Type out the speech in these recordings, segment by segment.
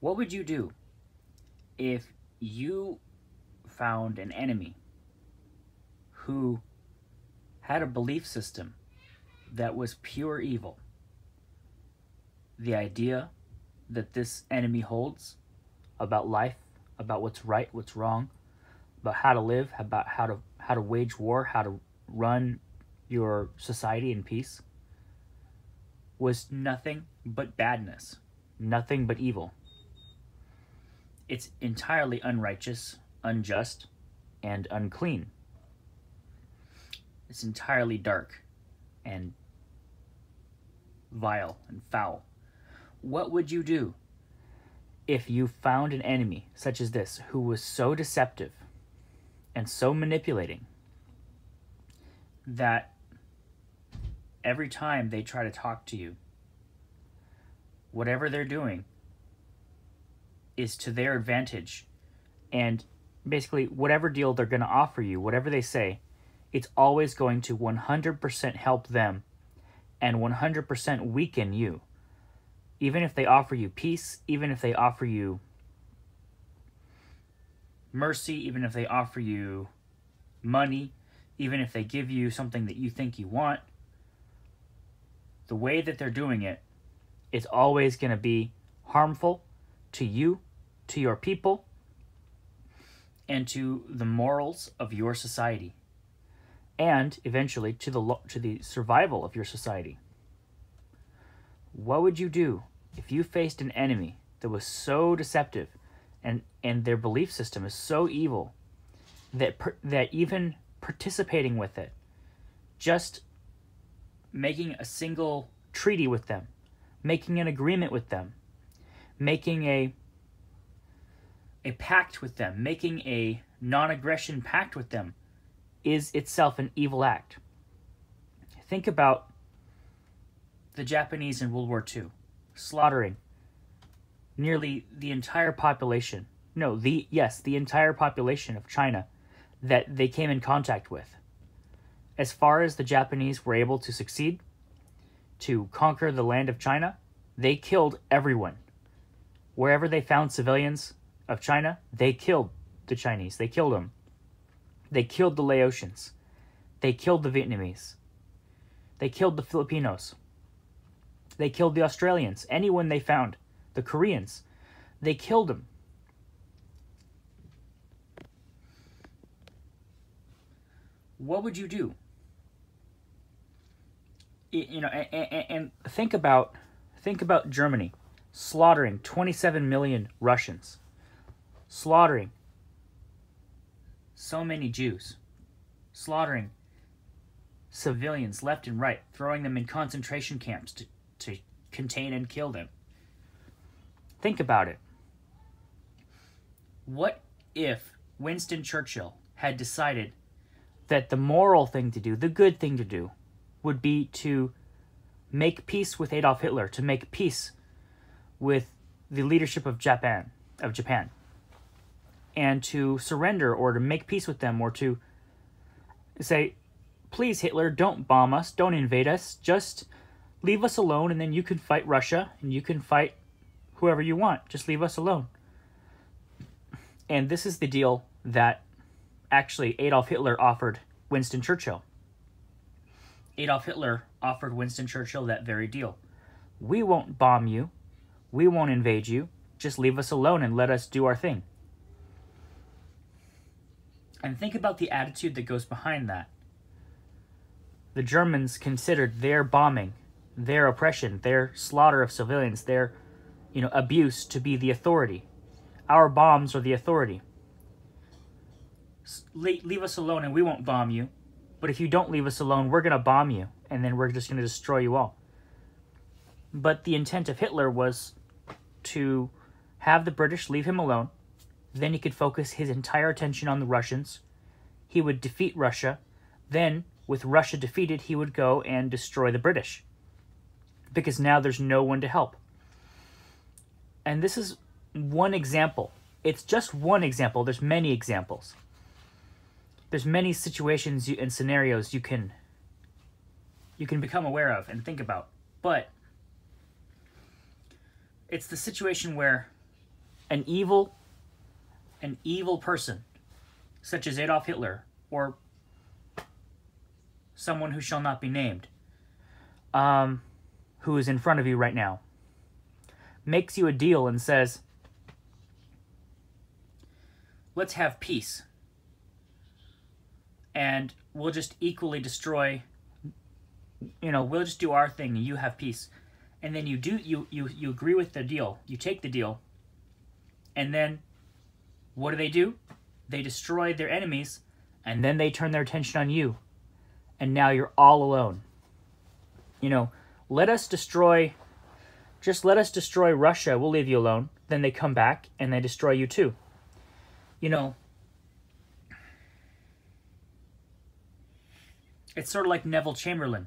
What would you do if you found an enemy who had a belief system that was pure evil? The idea that this enemy holds about life, about what's right, what's wrong, about how to live, about how to how to wage war, how to run your society in peace was nothing but badness, nothing but evil. It's entirely unrighteous, unjust, and unclean. It's entirely dark and vile and foul. What would you do if you found an enemy such as this who was so deceptive and so manipulating that every time they try to talk to you, whatever they're doing is to their advantage. And basically, whatever deal they're going to offer you, whatever they say, it's always going to 100% help them and 100% weaken you. Even if they offer you peace, even if they offer you mercy, even if they offer you money, even if they give you something that you think you want, the way that they're doing it, it is always going to be harmful to you, to your people, and to the morals of your society, and eventually to the to the survival of your society. What would you do if you faced an enemy that was so deceptive and and their belief system is so evil that per, that even participating with it just making a single treaty with them making an agreement with them making a a pact with them making a non-aggression pact with them is itself an evil act think about the Japanese in World War II slaughtering nearly the entire population. No, the yes, the entire population of China that they came in contact with. As far as the Japanese were able to succeed to conquer the land of China, they killed everyone. Wherever they found civilians of China, they killed the Chinese. They killed them. They killed the Laotians. They killed the Vietnamese. They killed the Filipinos. They killed the Australians, anyone they found, the Koreans. They killed them. What would you do? You know, and, think about think about Germany slaughtering 27 million Russians, slaughtering so many Jews, slaughtering civilians left and right, throwing them in concentration camps to, to contain and kill them. Think about it. What if Winston Churchill had decided that the moral thing to do, the good thing to do, would be to make peace with Adolf Hitler, to make peace with the leadership of Japan, of Japan, and to surrender or to make peace with them or to say, please Hitler, don't bomb us, don't invade us, just leave us alone and then you can fight Russia and you can fight whoever you want. Just leave us alone. And this is the deal that actually Adolf Hitler offered Winston Churchill. Adolf Hitler offered Winston Churchill that very deal. We won't bomb you. We won't invade you. Just leave us alone and let us do our thing. And think about the attitude that goes behind that. The Germans considered their bombing their oppression, their slaughter of civilians, their you know abuse to be the authority. Our bombs are the authority. leave us alone and we won't bomb you. But if you don't leave us alone, we're going to bomb you and then we're just going to destroy you all. But the intent of Hitler was to have the British leave him alone. Then he could focus his entire attention on the Russians. He would defeat Russia. Then, with Russia defeated, he would go and destroy the British because now there's no one to help. And this is one example. It's just one example. There's many examples. There's many situations and scenarios you can you can become aware of and think about. But it's the situation where an evil an evil person such as Adolf Hitler or someone who shall not be named um, who is in front of you right now makes you a deal and says let's have peace and we'll just equally destroy you know we'll just do our thing and you have peace. And then you do you you you agree with the deal you take the deal and then what do they do? They destroy their enemies and then they turn their attention on you. And now you're all alone. You know let us destroy just let us destroy russia. We'll leave you alone. Then they come back and they destroy you too. You know it's sort of like neville chamberlain.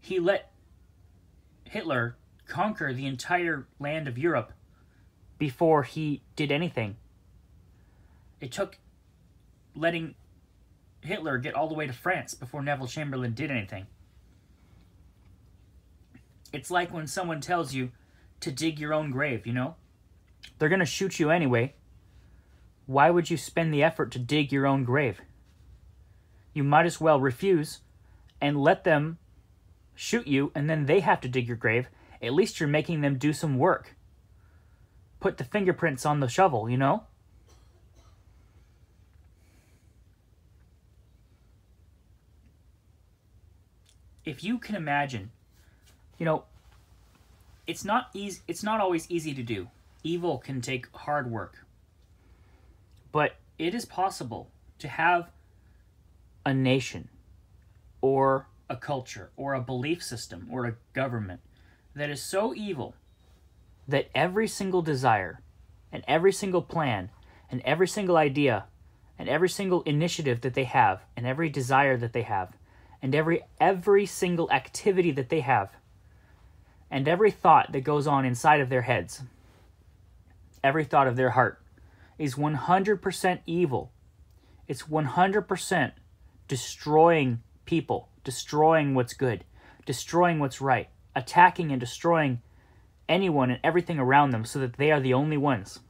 He let Hitler conquer the entire land of Europe before he did anything. It took letting Hitler get all the way to France before Neville Chamberlain did anything. It's like when someone tells you to dig your own grave, you know? They're going to shoot you anyway. Why would you spend the effort to dig your own grave? You might as well refuse and let them shoot you, and then they have to dig your grave, at least you're making them do some work. Put the fingerprints on the shovel, you know? If you can imagine, you know, it's not easy it's not always easy to do. Evil can take hard work. But it is possible to have a nation or a culture or a belief system or a government that is so evil that every single desire and every single plan and every single idea and every single initiative that they have and every desire that they have and every every single activity that they have and every thought that goes on inside of their heads every thought of their heart is 100% evil. It's 100% destroying people destroying what's good, destroying what's right, attacking and destroying anyone and everything around them so that they are the only ones,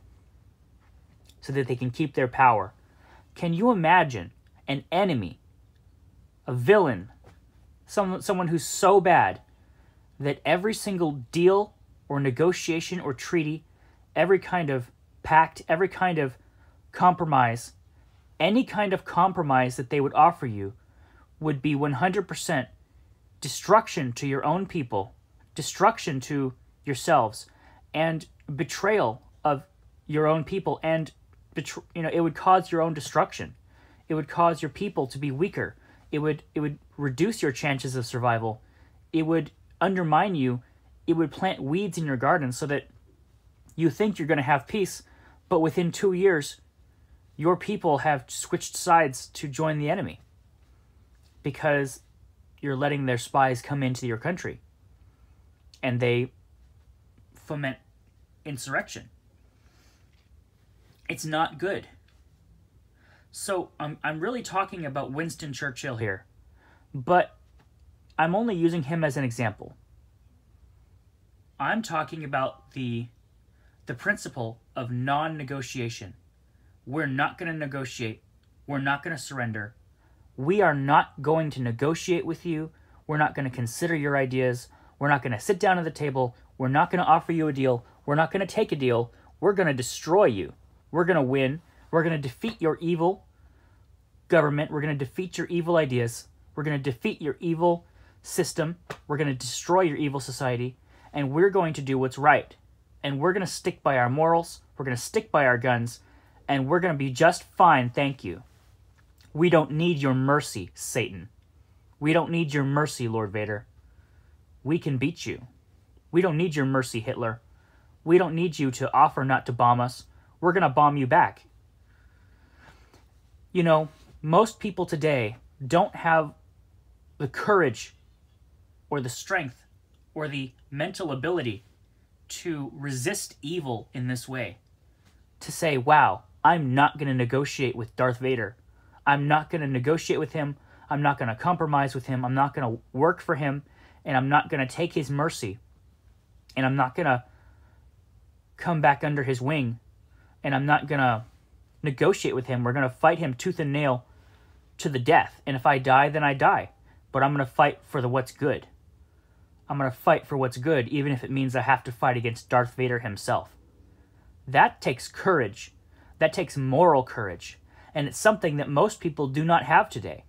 so that they can keep their power. Can you imagine an enemy, a villain, someone, someone who's so bad that every single deal or negotiation or treaty, every kind of pact, every kind of compromise, any kind of compromise that they would offer you would be 100% destruction to your own people, destruction to yourselves, and betrayal of your own people, and you know it would cause your own destruction. It would cause your people to be weaker. It would it would reduce your chances of survival. It would undermine you. It would plant weeds in your garden so that you think you're going to have peace, but within two years, your people have switched sides to join the enemy because you're letting their spies come into your country and they foment insurrection. It's not good. So I'm, I'm really talking about Winston Churchill here, but I'm only using him as an example. I'm talking about the the principle of non-negotiation. We're not going to negotiate. We're not going to surrender we are not going to negotiate with you. We're not going to consider your ideas. We're not going to sit down at the table. We're not going to offer you a deal. We're not going to take a deal. We're going to destroy you. We're going to win. We're going to defeat your evil government. We're going to defeat your evil ideas. We're going to defeat your evil system. We're going to destroy your evil society. And we're going to do what's right. And we're going to stick by our morals. We're going to stick by our guns. And we're going to be just fine, thank you. We don't need your mercy, Satan. We don't need your mercy, Lord Vader. We can beat you. We don't need your mercy, Hitler. We don't need you to offer not to bomb us. We're going to bomb you back. You know, most people today don't have the courage or the strength or the mental ability to resist evil in this way. To say, wow, I'm not going to negotiate with Darth Vader. I'm not going to negotiate with him. I'm not going to compromise with him. I'm not going to work for him. And I'm not going to take his mercy. And I'm not going to come back under his wing and I'm not going to negotiate with him. We're going to fight him tooth and nail to the death. And if I die, then I die. But I'm going to fight for the what's good. I'm going to fight for what's good, even if it means I have to fight against Darth Vader himself. That takes courage. That takes moral courage. And it's something that most people do not have today.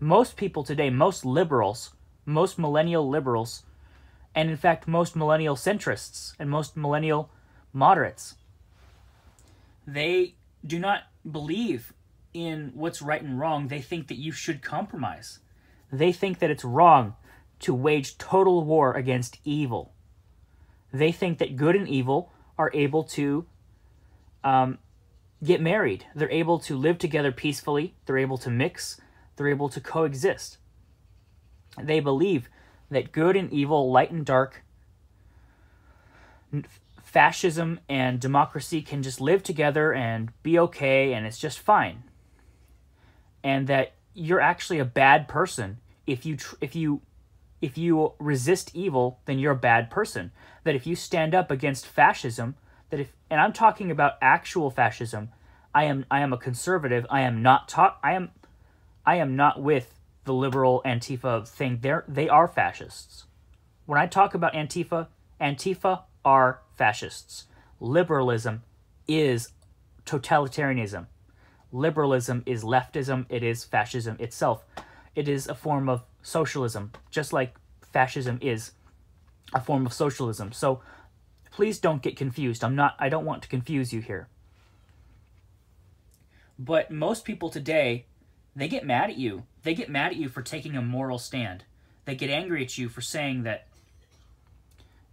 Most people today, most liberals, most millennial liberals, and in fact, most millennial centrists and most millennial moderates, they do not believe in what's right and wrong. They think that you should compromise. They think that it's wrong to wage total war against evil. They think that good and evil are able to um, get married. They're able to live together peacefully. They're able to mix. They're able to coexist. They believe that good and evil, light and dark, fascism and democracy can just live together and be okay and it's just fine. And that you're actually a bad person if you if you if you resist evil, then you're a bad person. That if you stand up against fascism, that if and I'm talking about actual fascism, I am I am a conservative. I am not taught I am I am not with the liberal Antifa thing. They're they are fascists. When I talk about Antifa, Antifa are fascists. Liberalism is totalitarianism. Liberalism is leftism, it is fascism itself. It is a form of socialism, just like fascism is a form of socialism. So please don't get confused. I'm not I don't want to confuse you here. But most people today, they get mad at you. They get mad at you for taking a moral stand. They get angry at you for saying that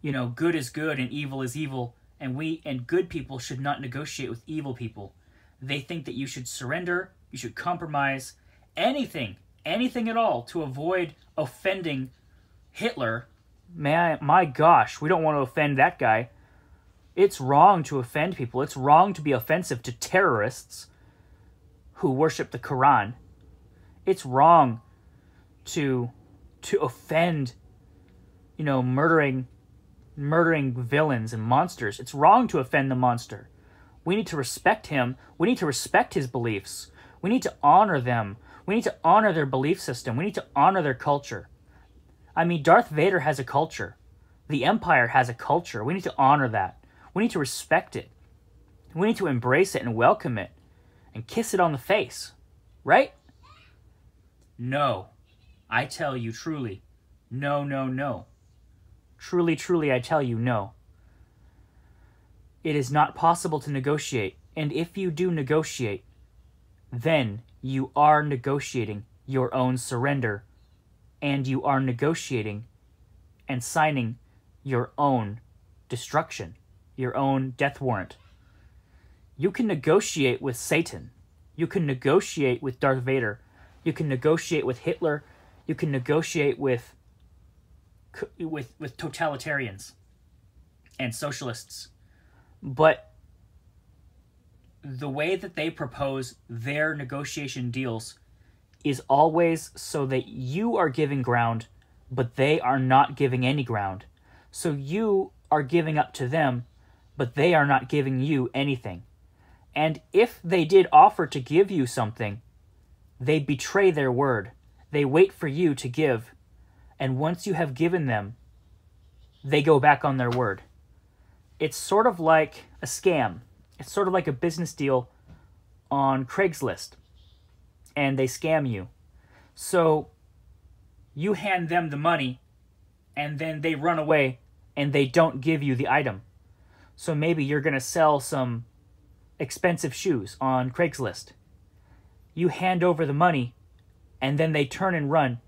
you know, good is good and evil is evil, and we and good people should not negotiate with evil people. They think that you should surrender, you should compromise, anything, anything at all to avoid offending Hitler. Man, my gosh, we don't want to offend that guy. It's wrong to offend people. It's wrong to be offensive to terrorists who worship the Quran. It's wrong to to offend you know murdering murdering villains and monsters. It's wrong to offend the monster. We need to respect him. We need to respect his beliefs. We need to honor them. We need to honor their belief system. We need to honor their culture. I mean, Darth Vader has a culture. The Empire has a culture. We need to honor that. We need to respect it. We need to embrace it and welcome it and kiss it on the face. Right? No. I tell you truly. No, no, no. Truly, truly, I tell you, no. It is not possible to negotiate, and if you do negotiate, then you are negotiating your own surrender, and you are negotiating and signing your own destruction, your own death warrant. You can negotiate with Satan. You can negotiate with Darth Vader. You can negotiate with Hitler. You can negotiate with with with totalitarians and socialists. But the way that they propose their negotiation deals is always so that you are giving ground but they are not giving any ground. So you are giving up to them but they are not giving you anything. And if they did offer to give you something they betray their word they wait for you to give and once you have given them, they go back on their word. It's sort of like a scam. It's sort of like a business deal on Craigslist, and they scam you. So you hand them the money, and then they run away and they don't give you the item. So maybe you're going to sell some expensive shoes on Craigslist. You hand over the money, and then they turn and run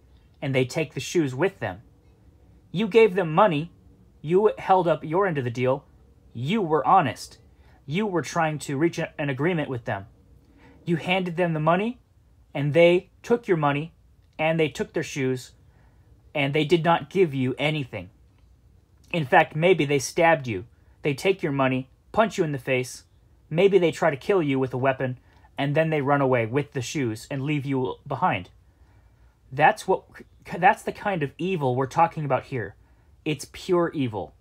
and they take the shoes with them. You gave them money, you held up your end of the deal, you were honest. You were trying to reach an agreement with them. You handed them the money, and they took your money, and they took their shoes, and they did not give you anything. In fact, maybe they stabbed you. They take your money, punch you in the face, maybe they try to kill you with a weapon, and then they run away with the shoes and leave you behind. That's what that's the kind of evil we're talking about here. It's pure evil.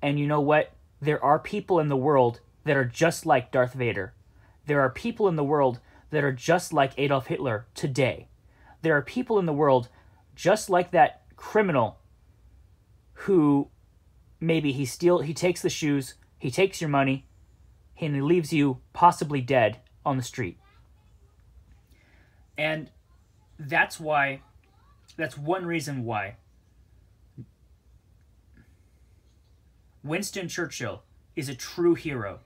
And you know what? there are people in the world that are just like Darth Vader. There are people in the world that are just like Adolf Hitler today. There are people in the world just like that criminal who maybe he steal he takes the shoes, he takes your money, and he leaves you possibly dead on the street. And that's why that's one reason why Winston Churchill is a true hero.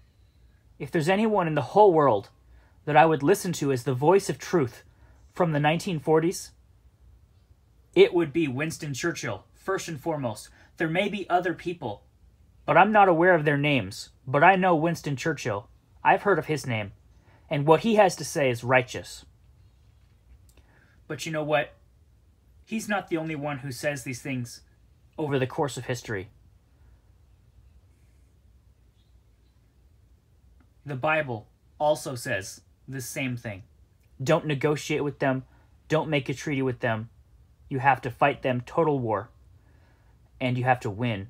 If there's anyone in the whole world that I would listen to as the voice of truth from the 1940s, it would be Winston Churchill, first and foremost. There may be other people, but I'm not aware of their names. But I know Winston Churchill. I've heard of his name. And what he has to say is righteous. But you know what? He's not the only one who says these things over the course of history. The Bible also says the same thing. Don't negotiate with them, don't make a treaty with them. You have to fight them total war, and you have to win.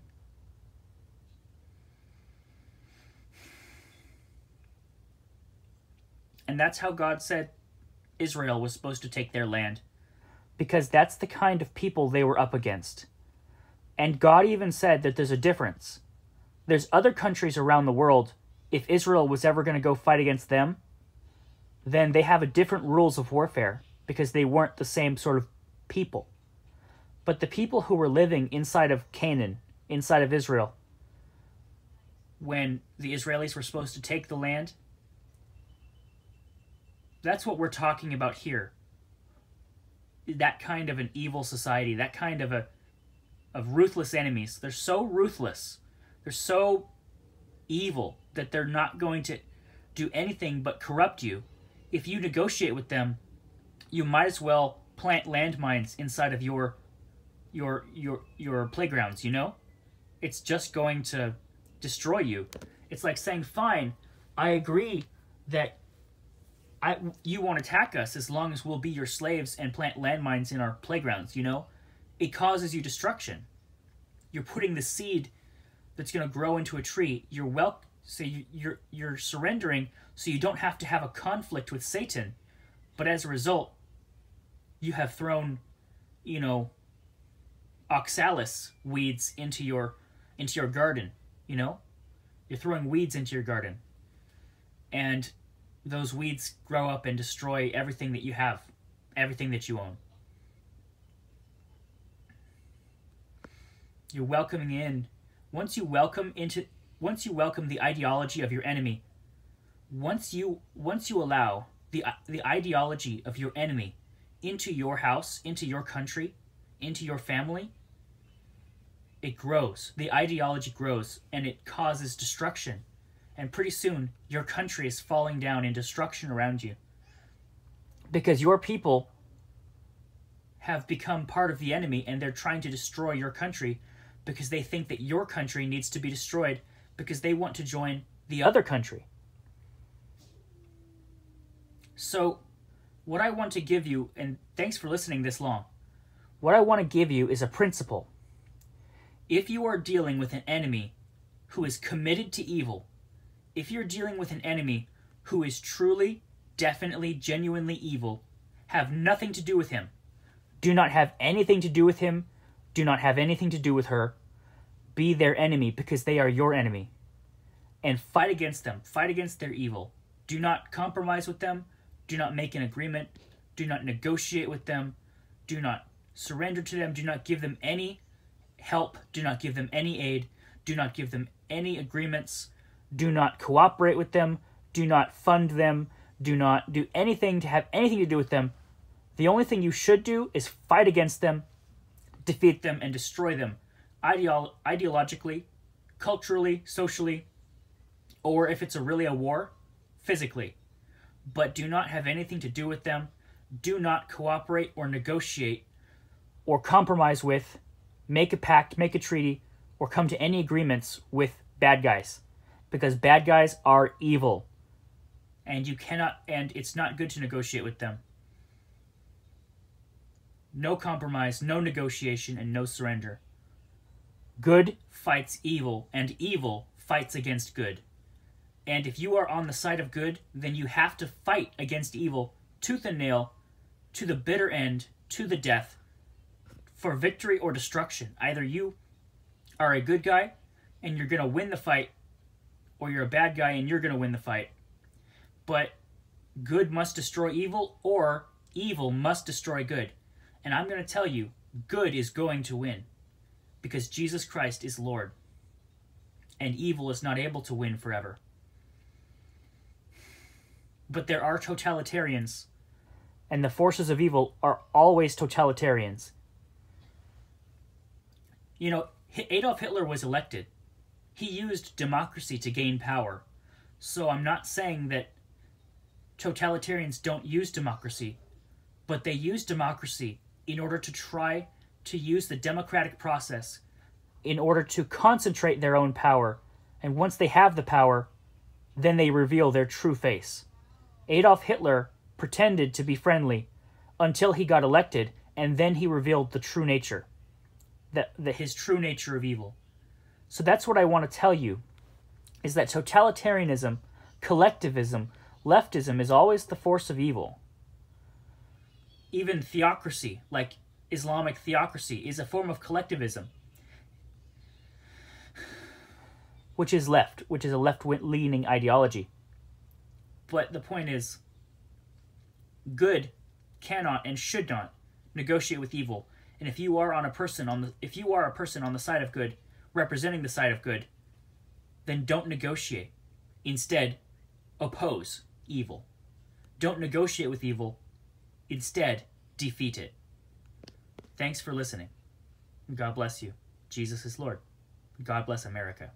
And that's how God said Israel was supposed to take their land. Because that's the kind of people they were up against. And God even said that there's a difference. There's other countries around the world, if Israel was ever going to go fight against them, then they have a different rules of warfare because they weren't the same sort of people. But the people who were living inside of Canaan, inside of Israel, when the Israelis were supposed to take the land, that's what we're talking about here. That kind of an evil society, that kind of a of ruthless enemies. They're so ruthless. They're so evil that they're not going to do anything but corrupt you if you negotiate with them, you might as well plant landmines inside of your your your your playgrounds, you know? It's just going to destroy you. It's like saying, "Fine, I agree that I you won't attack us as long as we'll be your slaves and plant landmines in our playgrounds, you know? It causes you destruction. You're putting the seed that's going to grow into a tree. You're well so you, you're you're surrendering so you don't have to have a conflict with Satan. But as a result, you have thrown, you know, oxalis weeds into your into your garden, you know? You're throwing weeds into your garden. And those weeds grow up and destroy everything that you have, everything that you own. You're welcoming in once you welcome into once you welcome the ideology of your enemy once you once you allow the the ideology of your enemy into your house, into your country, into your family, it grows. The ideology grows and it causes destruction. And pretty soon your country is falling down in destruction around you. Because your people have become part of the enemy and they're trying to destroy your country because they think that your country needs to be destroyed because they want to join the other country. So, what I want to give you, and thanks for listening this long, what I want to give you is a principle. If you are dealing with an enemy who is committed to evil, if you're dealing with an enemy who is truly, definitely, genuinely evil, have nothing to do with him. Do not have anything to do with him. Do not have anything to do with her. Be their enemy because they are your enemy. And fight against them. Fight against their evil. Do not compromise with them. Do not make an agreement. Do not negotiate with them. Do not surrender to them. Do not give them any help. Do not give them any aid. Do not give them any agreements. Do not cooperate with them. Do not fund them. Do not do anything to have anything to do with them. The only thing you should do is fight against them, defeat them, and destroy them ideolo- ideologically, culturally, socially, or if it's a really a war, physically but do not have anything to do with them, do not cooperate or negotiate or compromise with, make a pact, make a treaty, or come to any agreements with bad guys. Because bad guys are evil. And you cannot, and it's not good to negotiate with them. No compromise, no negotiation, and no surrender. Good fights evil, and evil fights against good. And if you are on the side of good, then you have to fight against evil tooth and nail to the bitter end, to the death, for victory or destruction. Either you are a good guy and you're going to win the fight, or you're a bad guy and you're going to win the fight. But good must destroy evil, or evil must destroy good. And I'm going to tell you, good is going to win because Jesus Christ is Lord, and evil is not able to win forever. But there are totalitarians, and the forces of evil are always totalitarians. You know, Adolf Hitler was elected. He used democracy to gain power. So I'm not saying that totalitarians don't use democracy, but they use democracy in order to try to use the democratic process in order to concentrate their own power. And once they have the power, then they reveal their true face. Adolf Hitler pretended to be friendly until he got elected, and then he revealed the true nature, the, the, his true nature of evil. So that's what I want to tell you, is that totalitarianism, collectivism, leftism is always the force of evil. Even theocracy, like Islamic theocracy is a form of collectivism, which is left, which is a left leaning ideology. But the point is, good cannot and should not negotiate with evil. And if you are on a person on the if you are a person on the side of good, representing the side of good, then don't negotiate. Instead, oppose evil. Don't negotiate with evil. Instead, defeat it. Thanks for listening. God bless you. Jesus is Lord. God bless America.